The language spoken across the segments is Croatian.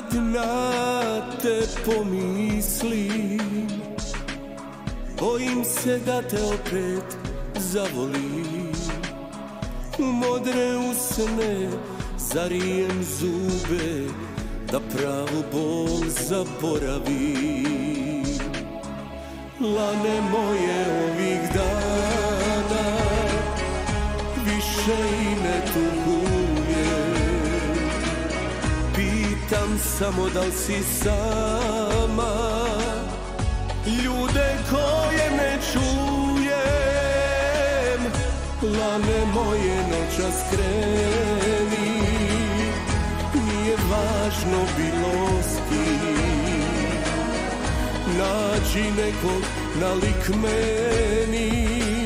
kad na te pomislim Bojim se da te opet zavolim. U modre usne zarijem zube Da pravu bol zaboravim. Lane moje ovih dana Više i ne Pitam samo da li si sama? Ljude koje ne čujem Lane moje noćas kreni Nije važno bilo s kim. Nađi nekog nalik meni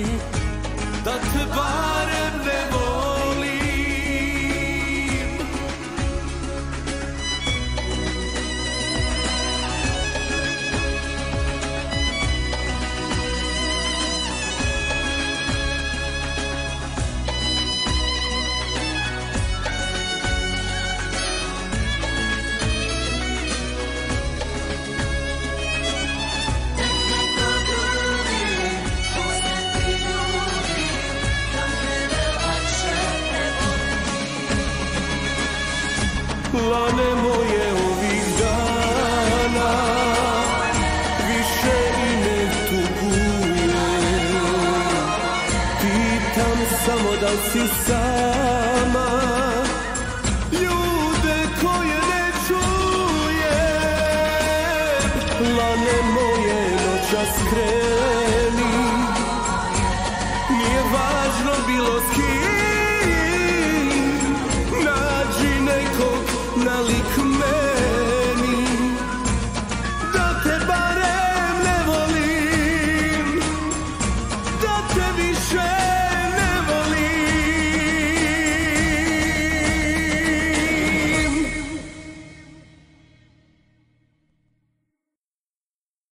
Lane moje ovih dana Više i ne tugujem. Pitam samo da si sama? Ljude koje ne čujem. Lane moje noćas kreni Nije važno bilo s kim